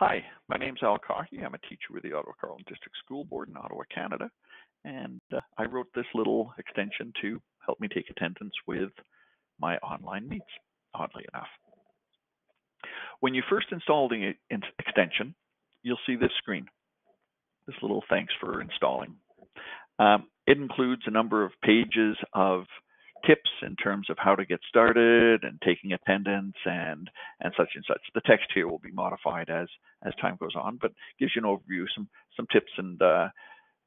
Hi, my name's Al Caughey. I'm a teacher with the Ottawa Carleton District School Board in Ottawa, Canada. And uh, I wrote this little extension to help me take attendance with my online meets, oddly enough. When you first install the extension, you'll see this screen, this little thanks for installing. Um, it includes a number of pages of tips in terms of how to get started and taking attendance and and such and such. The text here will be modified as as time goes on, but gives you an overview, some some tips and uh,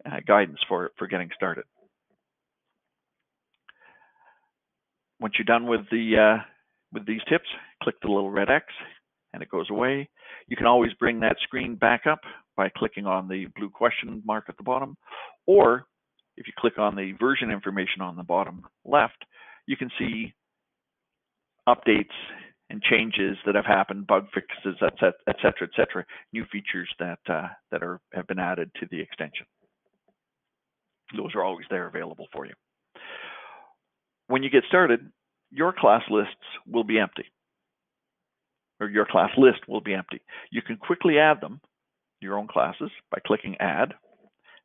uh, guidance for for getting started. Once you're done with the uh, with these tips, click the little red X and it goes away. You can always bring that screen back up by clicking on the blue question mark at the bottom, or if you click on the version information on the bottom left, you can see updates and changes that have happened, bug fixes, et cetera, et cetera, et cetera new features that uh, that are have been added to the extension. Those are always there available for you. When you get started, your class lists will be empty, or your class list will be empty. You can quickly add them, your own classes, by clicking Add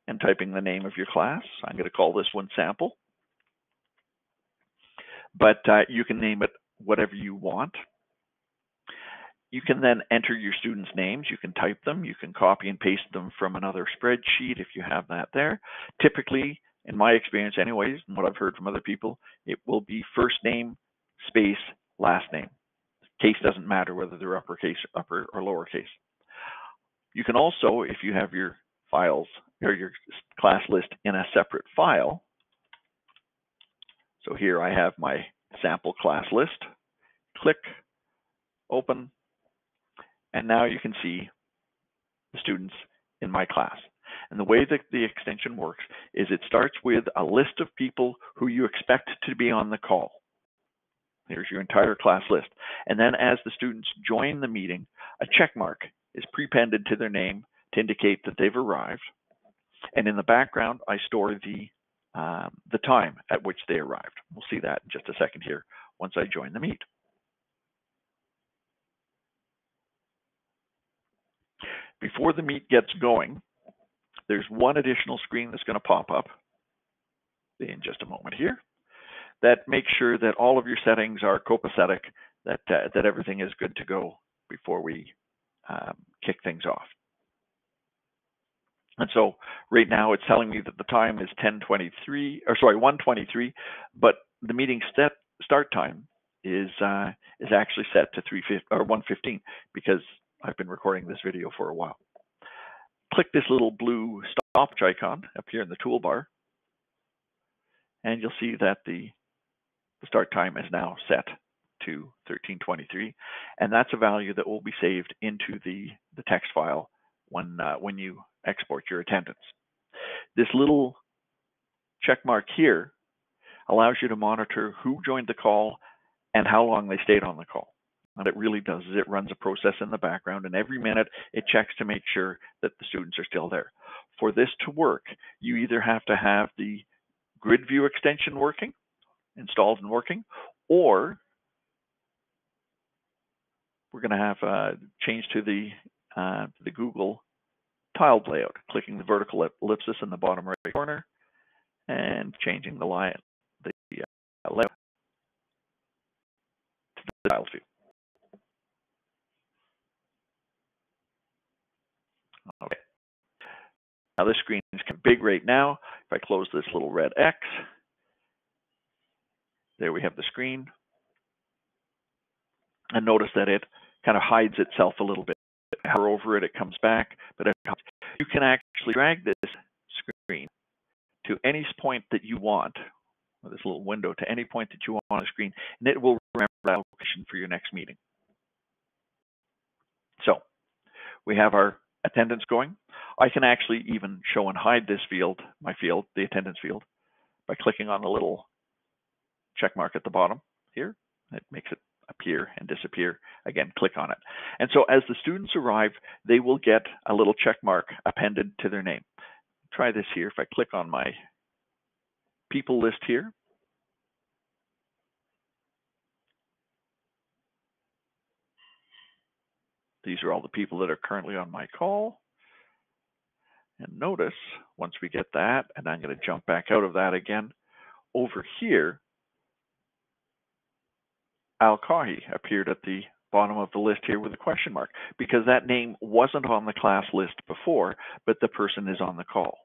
and typing the name of your class. I'm going to call this one sample. But uh, you can name it whatever you want. You can then enter your students' names. You can type them. You can copy and paste them from another spreadsheet if you have that there. Typically, in my experience anyways, and what I've heard from other people, it will be first name, space, last name. Case doesn't matter whether they're uppercase, upper or lowercase. You can also, if you have your files or your class list in a separate file. So here I have my sample class list. Click, open, and now you can see the students in my class. And the way that the extension works is it starts with a list of people who you expect to be on the call. Here's your entire class list. And then as the students join the meeting, a check mark is prepended to their name indicate that they've arrived. And in the background, I store the um, the time at which they arrived. We'll see that in just a second here once I join the meet. Before the meet gets going, there's one additional screen that's going to pop up in just a moment here that makes sure that all of your settings are copacetic, that, uh, that everything is good to go before we um, kick things off. And so right now it's telling me that the time is 10:23, or sorry, 1:23, but the meeting set start time is uh, is actually set to 3:15 or 1:15 because I've been recording this video for a while. Click this little blue stopwatch icon up here in the toolbar, and you'll see that the, the start time is now set to 1323, and that's a value that will be saved into the the text file when uh, when you export your attendance. This little check mark here allows you to monitor who joined the call and how long they stayed on the call. What it really does is it runs a process in the background and every minute it checks to make sure that the students are still there. For this to work, you either have to have the grid view extension working, installed and working, or we're going to have uh, change to the uh, the Google tiled layout, clicking the vertical ellipsis in the bottom right corner and changing the line, the uh, layout to the tiled view. Okay. Now this screen is kind of big right now. If I close this little red X, there we have the screen. And notice that it kind of hides itself a little bit hover over it, it comes back, but you can actually drag this screen to any point that you want, this little window to any point that you want on the screen, and it will remember that location for your next meeting. So we have our attendance going. I can actually even show and hide this field, my field, the attendance field, by clicking on the little check mark at the bottom here. It makes it appear and disappear. Again, click on it. And so as the students arrive, they will get a little check mark appended to their name. Try this here. If I click on my people list here, These are all the people that are currently on my call. And notice, once we get that, and I'm going to jump back out of that again, over here, Al Caughey appeared at the bottom of the list here with a question mark because that name wasn't on the class list before, but the person is on the call.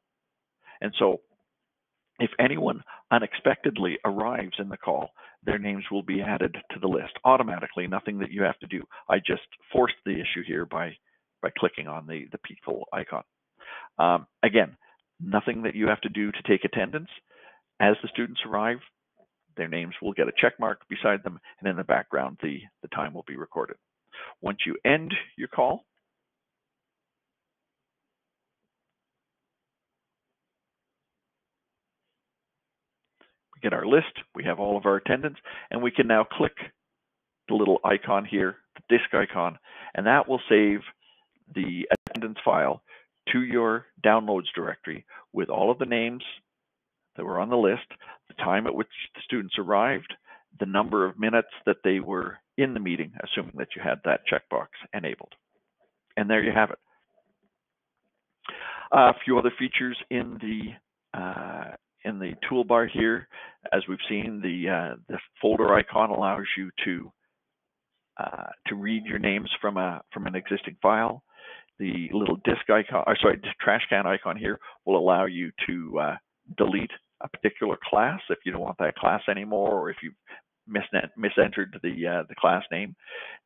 And so if anyone unexpectedly arrives in the call, their names will be added to the list automatically, nothing that you have to do. I just forced the issue here by, by clicking on the, the people icon. Um, again, nothing that you have to do to take attendance. As the students arrive, their names will get a check mark beside them, and in the background, the, the time will be recorded. Once you end your call, we get our list, we have all of our attendance, and we can now click the little icon here, the disk icon, and that will save the attendance file to your downloads directory with all of the names that were on the list, the time at which the students arrived, the number of minutes that they were in the meeting, assuming that you had that checkbox enabled. And there you have it. Uh, a few other features in the uh, in the toolbar here, as we've seen, the uh, the folder icon allows you to uh, to read your names from a from an existing file. The little disk icon, or sorry, trash can icon here will allow you to uh, delete a particular class if you don't want that class anymore, or if you've misentered the uh, the class name.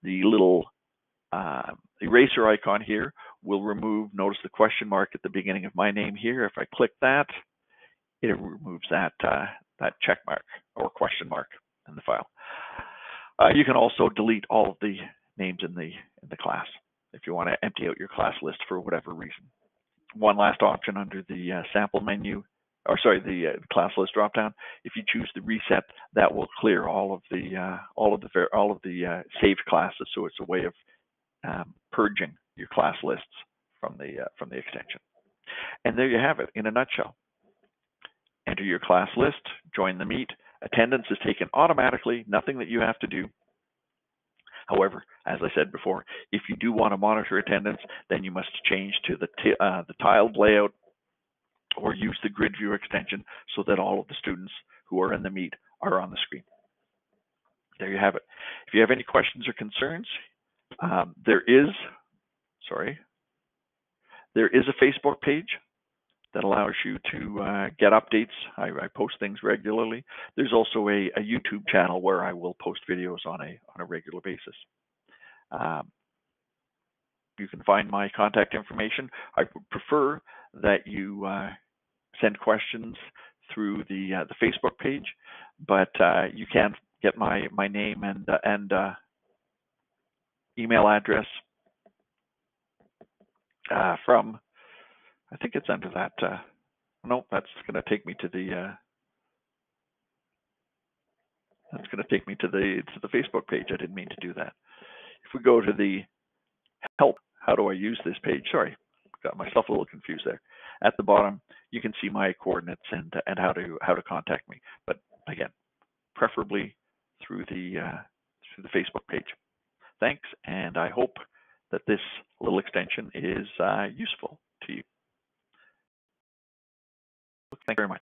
The little uh, eraser icon here will remove. Notice the question mark at the beginning of my name here. If I click that, it removes that uh, that check mark or question mark in the file. Uh, you can also delete all of the names in the in the class if you want to empty out your class list for whatever reason. One last option under the uh, sample menu or sorry, the uh, class list dropdown. If you choose the reset, that will clear all of the uh, all of the all of the uh, saved classes. So it's a way of um, purging your class lists from the uh, from the extension. And there you have it in a nutshell. Enter your class list, join the meet. Attendance is taken automatically, nothing that you have to do. However, as I said before, if you do want to monitor attendance, then you must change to the, uh, the tiled layout or use the grid view extension so that all of the students who are in the meet are on the screen. There you have it. If you have any questions or concerns, um, there is, sorry, there is a Facebook page that allows you to uh, get updates. I, I, post things regularly. There's also a, a, YouTube channel where I will post videos on a on a regular basis. Um, you can find my contact information. I would prefer that you uh, send questions through the uh, the Facebook page, but uh, you can get my my name and uh, and uh, email address uh, from. I think it's under that. Uh, no, that's going to take me to the. that's going to take me to the to the Facebook page. I didn't mean to do that. If we go to the help, how do I use this page? Sorry, got myself a little confused there. At the bottom, you can see my coordinates and and how to how to contact me. But again, preferably through the uh, through the Facebook page. Thanks, and I hope that this little extension is uh, useful to you. Thank you very much.